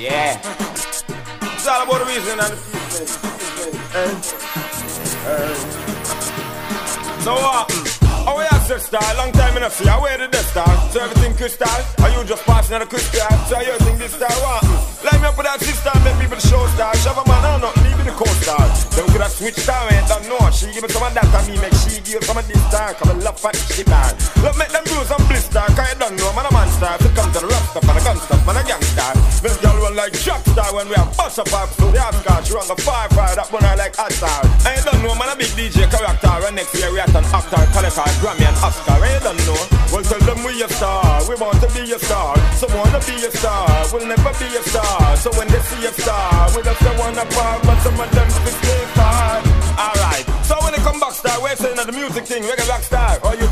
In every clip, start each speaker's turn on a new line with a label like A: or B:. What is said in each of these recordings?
A: Yeah. It's all about the reason and the feeling. Eh. Eh. So what? Uh, oh yeah, sister, long time in a see. I wear the death star. So everything crystal. Are you just passing on a crystal? So you think this star what? Uh, line me up with that sister, make people the show star. Shove a man, I don't know, leave me the co-star. Then we could have switched star, man, don't know. She give me some of that and me make she give some of this star. Come and love fat shit man. Love make them bruise girl run like trap star when we have bust up up. So the car, she run the fire fire, that one I like hot star. And you don't know, man, a big DJ character. And next year we have an actor, collector, Grammy and Oscar. And you don't know, well tell them we a star. We want to be a star. So wanna be a star, we'll never be a star. So when they see a star, we just wanna part, but some of them will stay far. Alright, so when they come back star, we're saying that the music thing, reggae black star. Or you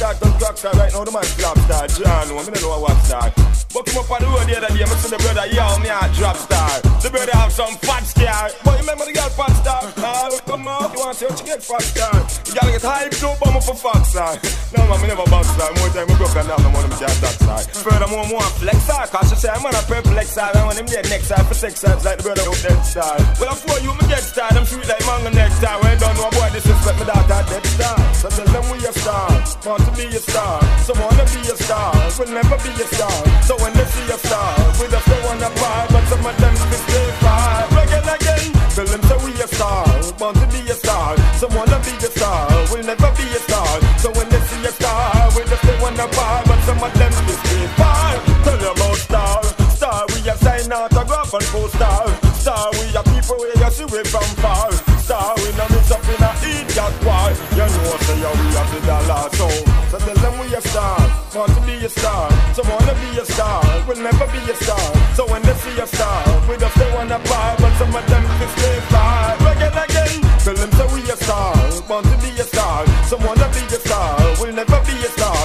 A: black star to star, right now the man's black star. John, I don't know what star. But come up on the road the other day, I see the brother, yo, me a drop star. The brother have some fat star. But you remember the girl fat star? Ah, come out, you want to see what you get fat star. You gotta get hyped up, I'm up for fat star. No man, me never box star. More time I broke and down, I'm on them can't that star. Furthermore, more flex star, cause she say I'm on a perplex star. I want him there next star for six stars like the brother out dead star. Well, I for you, me get star, them sweet like mango next star. When don't know boy disrespect me daughter dead star. Want to be a star. So wanna be a star, will never be a star. So when they see a star, we just don't wanna part, but some of them will stay far. Again, again, tell them say we a star, want to be a star. So wanna be a star, will never be a star. So when they see a star, we just don't wanna part, but some of them will stay far. Tell you about star, star we a sign autograph and co-star. Star we a people where you see we from far. Star we no mix up in a want to be a star. So wanna be a star, will never be a star. So when they see a star, we just they wanna part, but some of them can stay far. Again, again, tell them say we a star, want to be a star. So wanna be a star, will never be a star.